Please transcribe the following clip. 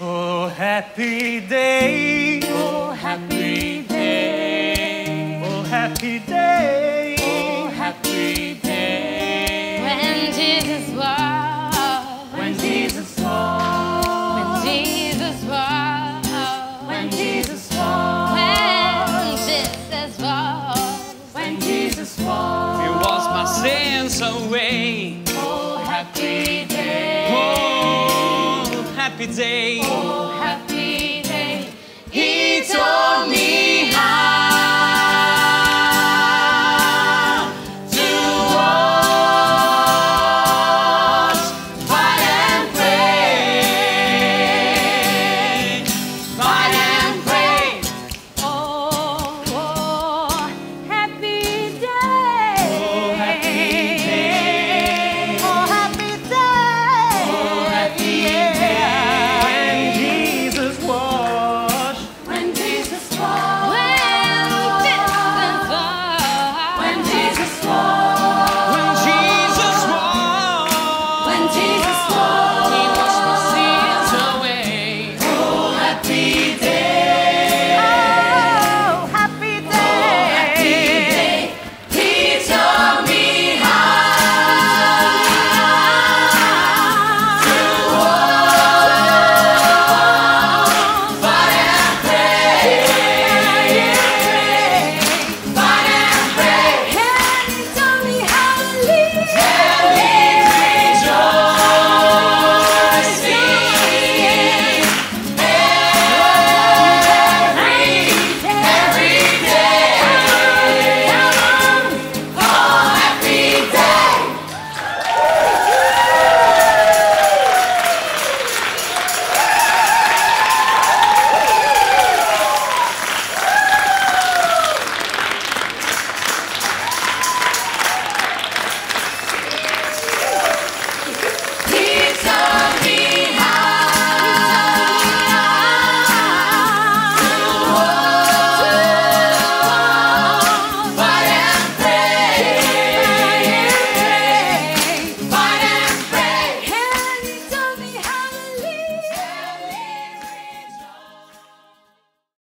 Oh happy day. Oh happy day. Oh happy day. Oh happy day. When Jesus was, When Jesus was. When Jesus was, When Jesus was. When Jesus was, When Jesus was He washed my sins away. Oh happy day. Oh happy day. Oh, happy